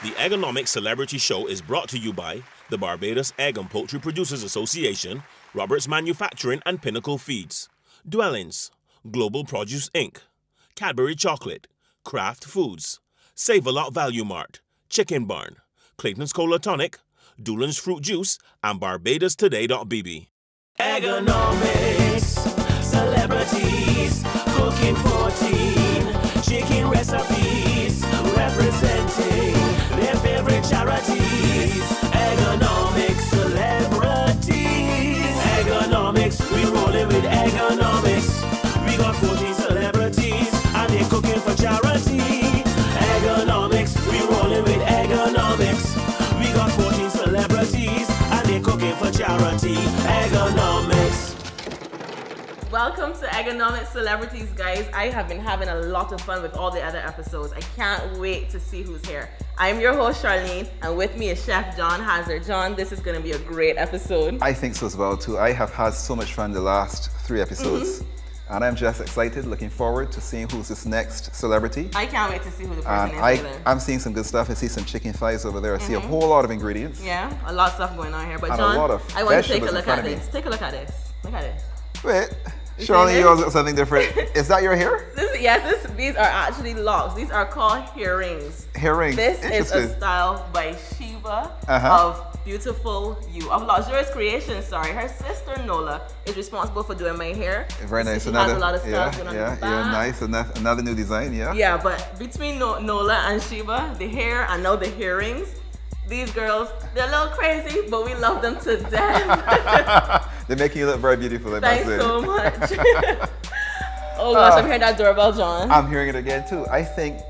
The Eggonomics Celebrity Show is brought to you by the Barbados Egg and Poultry Producers Association, Roberts Manufacturing and Pinnacle Feeds, Dwellings, Global Produce Inc., Cadbury Chocolate, Kraft Foods, Save a Lot Value Mart, Chicken Barn, Clayton's Cola Tonic, Doolin's Fruit Juice, and BarbadosToday.bb. Eggonomics, celebrities, cooking 14, chicken recipes, representing their favorite charities. Eggonomics, Welcome to Eggonomics Celebrities, guys. I have been having a lot of fun with all the other episodes. I can't wait to see who's here. I'm your host, Charlene, and with me is Chef John Hazzard. John, this is going to be a great episode. I think so as well too. I have had so much fun the last three episodes. Mm-hmm. And I'm just excited, looking forward to seeing who's this next celebrity. I can't wait to see who the And person is. I, either. I'm seeing some good stuff. I see some chicken thighs over there. I see a whole lot of ingredients. yeah, a lot of stuff going on here. But And a John, lot of I want to take a look at this. Take a look at this. Look at this. Wait, this? you also got something different. Is that your hair? This, yes, this, these are actually locks. These are called earrings. Herring. This is a style by Shiva Uh-huh. of Beautiful You, of Luxurious Creations, sorry. Her sister Nola is responsible for doing my hair. Very nice. She another, has a lot of styles yeah, going yeah, yeah, nice. Another, another new design, yeah. Yeah, but between no- Nola and Shiva, the hair and now the earrings, these girls, they're a little crazy, but we love them to death. They're making you look very beautiful. I must Thanks so much. oh gosh, I'm ah. hearing that doorbell, John. I'm hearing it again too. I think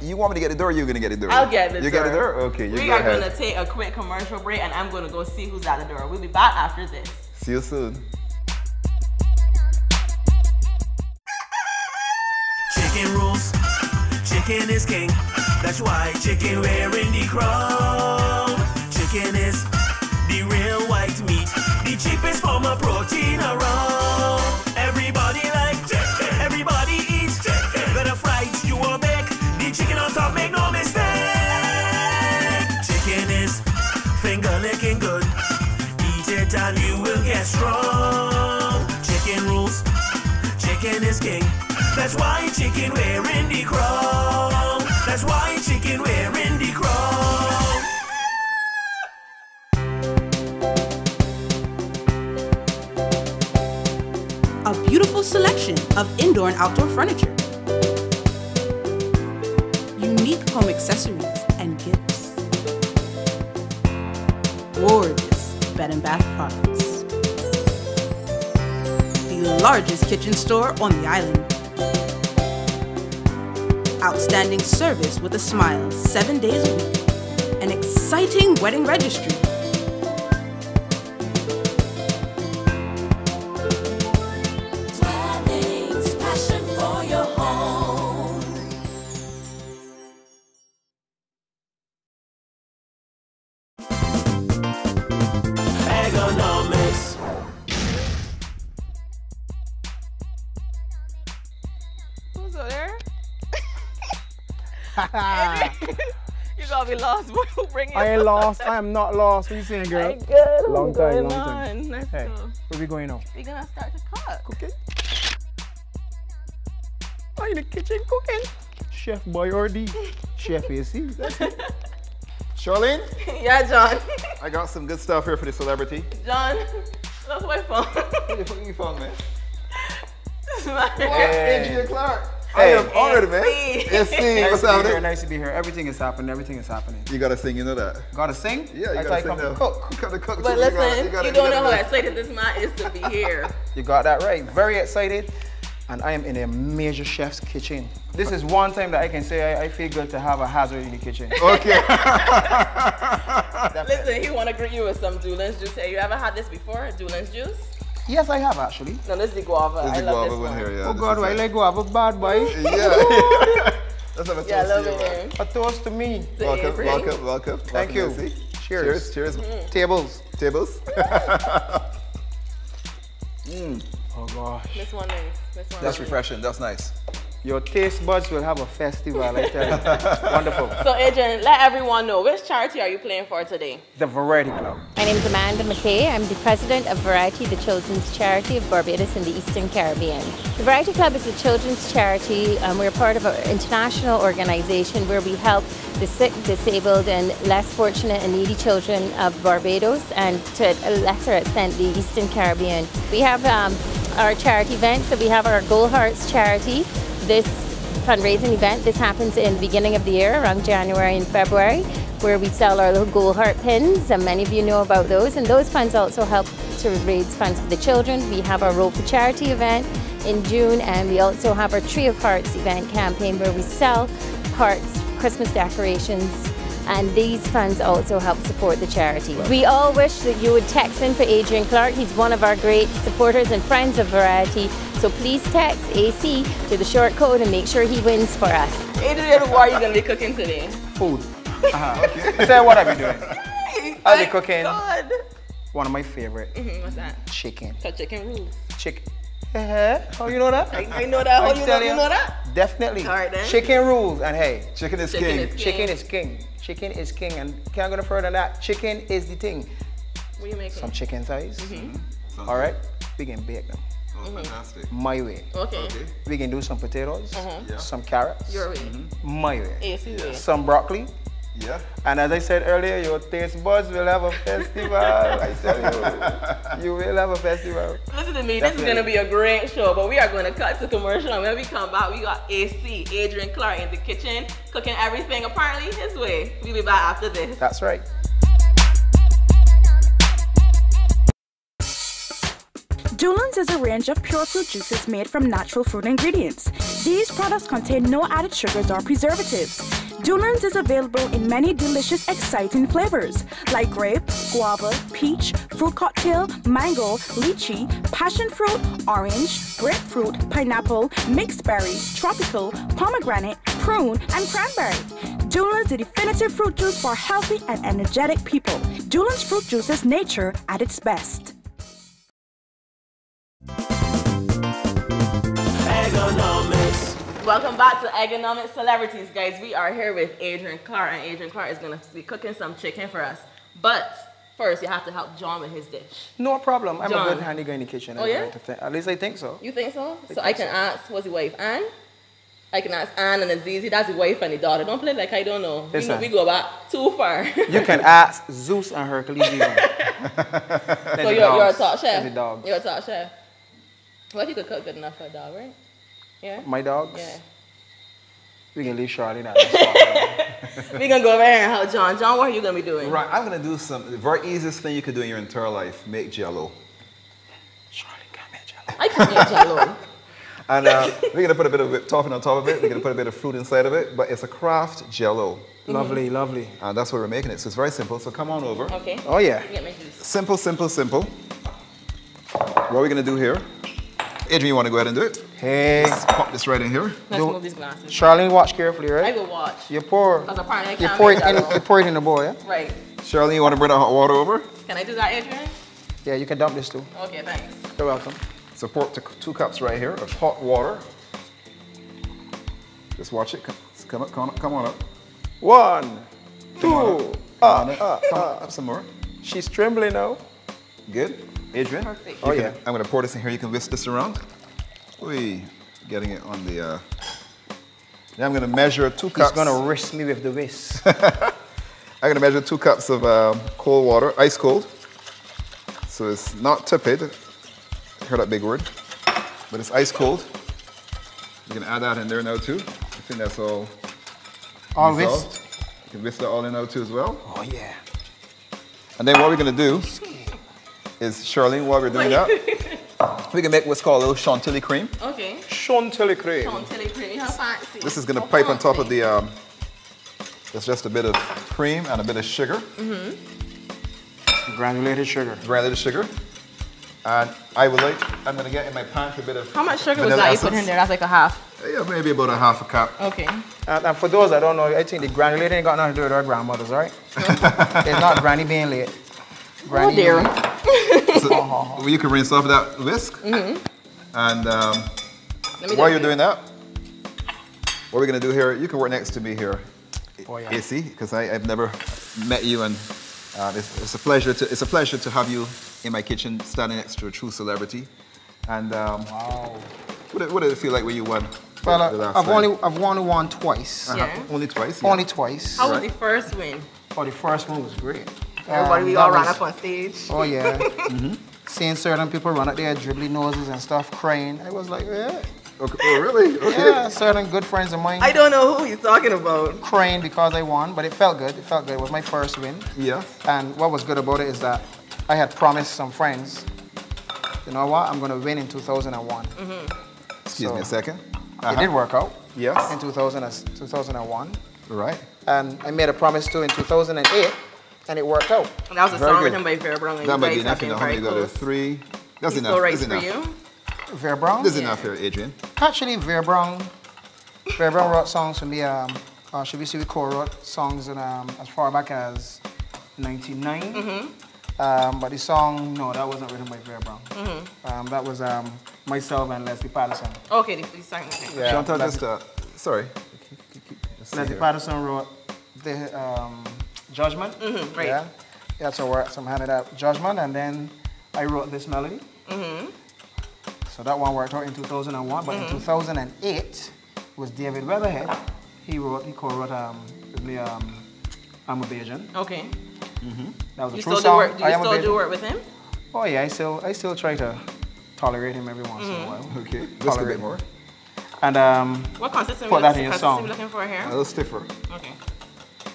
you want me to get the door. You're gonna get the door. I'll get the you door. get the door. Okay, you we go are ahead. gonna take a quick commercial break, and I'm gonna go see who's at the door. We'll be back after this. See you soon. Chicken rules, chicken is king. That's why chicken wearing the crown. Chicken is the real white meat, the cheapest form of protein around. Everybody like chicken, everybody eats chicken. Whether fried, you or bake, the chicken on top, make no mistake. Chicken is finger licking good. Eat it and you will get strong. Chicken rules. Chicken is king. That's why chicken wearing the crown. That's why chicken wearing the crown. Selection of indoor and outdoor furniture, unique home accessories and gifts, gorgeous bed and bath products, the largest kitchen store on the island, outstanding service with a smile seven days a week, an exciting wedding registry. you gotta be lost. We'll bring you. I ain't lost. I am not lost. What you saying, girl? Hey, good. Long What's time, going long time. on? Let's Hey, go. where we going now? We're gonna start to cook. Cooking? I in the kitchen cooking. Chef Boyardee. Chef AC. That's it. Charlene, yeah, John. I got some good stuff here for the celebrity. John, that's my phone. What you- what you found, man? Hey. Adrian Clarke. Hey. I am honored, man. AC. Yes, Nice what's to be happening? Nice to be here. Everything is happening. Everything is happening. You gotta sing, you know that. Gotta sing? Yeah, you I gotta sing come now. to cook. You gotta cook. But too. listen, gotta- you, gotta- don't gotta know how know. excited this man is to be here. You got that right. Very excited. And I am in a major chef's kitchen. This is one time that I can say I, I feel good to have a hazard in the kitchen. Okay. Listen, he wanna greet you with some Doolan's juice. Have you ever had this before? Doolan's juice? Yes, I have actually. No, this is the guava. This I is love guava this one one. here, yeah. Oh God, why it. let go of a bad boy? Yeah. Let's have a toast Yeah, I love to you, it. man. man. A toast to me. Welcome, Avery. welcome, welcome. Thank you. Nancy. Cheers. Cheers, cheers. Mm. Tables. Tables. Oh gosh. This one nice. This one That's nice. refreshing. That's nice. Your taste buds will have a festival, I tell you. Wonderful. So, Adrian, let everyone know which charity are you playing for today? The Variety Club. My name is Amanda McKay. I'm the president of Variety, the children's charity of Barbados in the Eastern Caribbean. The Variety Club is a children's charity. and we're part of an international organization where we help the sick, disabled, and less fortunate and needy children of Barbados and to a lesser extent the Eastern Caribbean. We have um, our charity events. So we have our Gold Hearts charity. This fundraising event, this happens in the beginning of the year, around January and February, where we sell our little Gold Heart pins, and many of you know about those. And those funds also help to raise funds for the children. We have our Rope for Charity event in June, and we also have our Tree of Hearts event campaign where we sell hearts, Christmas decorations, and these funds also help support the charity. We all wish that you would text in for Adrian Clarke. He's one of our great supporters and friends of Variety. So please text AC to the short code and make sure he wins for us. Adrian, what are you going to be cooking today? Food. Uh-huh. okay. Tell you what I'll be doing. I'll be cooking God. one of my favorite. Mm-hmm, what's that? Chicken. The chicken rules. Chicken. Uh-huh. How you know that? I, I know that. How I you know, you know that? Definitely. All right, then. Chicken rules, and hey, Chicken is Chicken king. is king. chicken is king. Chicken is king, and can't go no further than that. Chicken is the thing. What are you making? Some chicken thighs. Mm-hmm. mm-hmm. All right, we can bake them Oh, fantastic. my way. Okay. Okay. We can do some potatoes, uh-huh. Yeah. some carrots, Your way. Mm-hmm. my way. AC way. Some broccoli, Yeah. and as I said earlier, your taste buds will have a festival. I tell you, you will have a festival. Listen to me, this is going to be a great show, but we are going to cut to commercial. And when we come back, we got AC, Adrian Clarke, in the kitchen, cooking everything apparently his way. We'll be back after this. That's right. Doolans is a range of pure fruit juices made from natural fruit ingredients. These products contain no added sugars or preservatives. Doolans is available in many delicious, exciting flavors like grape, guava, peach, fruit cocktail, mango, lychee, passion fruit, orange, grapefruit, pineapple, mixed berry, tropical, pomegranate, prune, and cranberry. Doolans, the definitive fruit juice for healthy and energetic people. Doolans fruit juice is nature at its best. Welcome back to Eggonomics Celebrities, guys. We are here with Adrian Clarke, and Adrian Clarke is going to be cooking some chicken for us. But first, you have to help John with his dish. No problem. I'm John. a good handy guy in the kitchen. Oh, yeah? At least I think so. You think so? so think I can so. ask, what's your wife, Anne? I can ask Anne and Azizi. That's the wife and the daughter. Don't play like I don't know. We, Listen. we go back too far. You can ask Zeus and Hercules even. so you're, you're a top chef. You're a top chef. Well, if you could cook good enough for a dog, right? Yeah? My dogs. Yeah. We can leave Charlene at the spot. We're going to go over here and help John. John, what are you going to be doing? Right, I'm gonna do some the very easiest thing you could do in your entire life: make Jello. Charlene can't make jello. I can make jello. And uh, we're gonna put a bit of whipped topping on top of it. We're gonna put a bit of fruit inside of it, but it's a Kraft Jello, Lovely, lovely. and that's what we're making it. So it's very simple. So come on over. Okay. Oh yeah. Get my juice. Simple, simple, simple. What are we gonna do here? Adrian, you wanna go ahead and do it? Hey. Let's pop this right in here. Let's Do- move these glasses. Charlene, watch carefully, right? I will watch. You pour. Because apparently I You can't pour it in. You pour it in the bowl, yeah? Right. Charlene, you wanna bring the hot water over? Can I do that, Adrian? Yeah, you can dump this too. Okay, thanks. You're welcome. So pour t- two cups right here of hot water. Just watch it. Come, come, up, come, on, come on up. One, Come on two. up. Ah, Come on up. Come on up some more. She's trembling now. Good. Adrian? Perfect. Oh, You yeah. can- I'm gonna pour this in here. You can whisk this around. We getting it on the. Uh, then I'm gonna measure two cups. He's cups. gonna wrist me with the whisk. I'm gonna measure two cups of um, cold water, ice cold. So it's not tepid. Heard that big word, but it's ice cold. You can add that in there now too. I think that's all. All dissolved. whisk. You can whisk that all in now too as well. Oh yeah. And then what we're gonna do is, Charlene, while we're doing that, we can make what's called a little chantilly cream. Okay. Chantilly cream. Chantilly cream. How fancy. This is gonna How pipe on top of the, um, it's just a bit of cream and a bit of sugar, Mm-hmm. Granulated sugar. granulated sugar. And I would like, I'm gonna get in my pan a bit of How much sugar was vanilla that you put in there? That's like a half. Yeah, maybe about a half a cup. Okay. And, and for those that don't know, I think the granulated ain't got nothing to do with our grandmothers, right? it's not granny being late. Oh Granny dear. So you can rinse off that whisk. Mm-hmm. And um, while you're doing that, what we're gonna do here, you can work next to me here, Oh, yeah. AC, because I've never met you, and uh, it's, it's a pleasure to it's a pleasure to have you in my kitchen, standing next to a true celebrity. And um, Wow. what, did, what did it feel like when you won? Well, the I, last I've time? only I've only won twice. Uh-huh. Yeah. only twice. yeah. Only twice. How was the first win? Oh, the first one was great. Everybody, Um, we that all ran was- up on stage. Oh yeah. Mm-hmm. Seeing certain people run up there, dribbling noses and stuff, crying. I was like, yeah. Okay. Oh, really? Okay. Yeah, certain good friends of mine I don't know who he's talking about. crying because I won, but it felt good. It felt good. It was my first win. Yeah. And what was good about it is that I had promised some friends, you know what, I'm gonna win in 2001. Mm-hmm. Excuse me a So- second. It uh-huh. did work out. Yes. In 2000, 2001. Right. And I made a promise too in 2008, and it worked out. And that was a Very song good. written by Fair Brown. And That you might be guys enough. have You been know how very many got there? Three. That's He enough. still writes That's for enough. you. Ver Brown? This is enough here, Adrian. Actually, Ver Brown, Ver Brown wrote songs for me. Um, uh, should we see we co-wrote songs in, um, as far back as '99. Um, but the song, no, that wasn't written by Ver Brown. Um, that was um, myself and Leslie Patterson. Okay, the, the song. Okay. Yeah, Chantal, Leslie, just uh, sorry. Let's see Leslie here. Patterson wrote the um, Judgment. right. Yeah, yeah, some work, some handed out Judgment, and then I wrote this melody. So that one worked out in 2001, but in 2008 it was David Weatherhead. He wrote, he co-wrote um, with me, um, I'm a Bajan. Okay. That was a You true still do song. work? Do you Am still do work with him? Oh yeah, I still, I still try to tolerate him every once in a while. Okay. Just a Tolerate. bit more. And um, What consistency Put that in your consistency song. we looking for here? A little stiffer. Okay.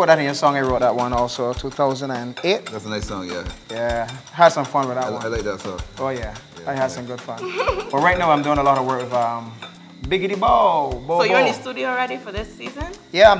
Put that in your song. I wrote that one also, 2008. That's a nice song, yeah. Yeah, had some fun with that I, one. I like that song. Oh yeah, I had some good fun. but right now I'm doing a lot of work with um, Biggity Bo. Bo So you're in the studio already for this season? Yeah, I'm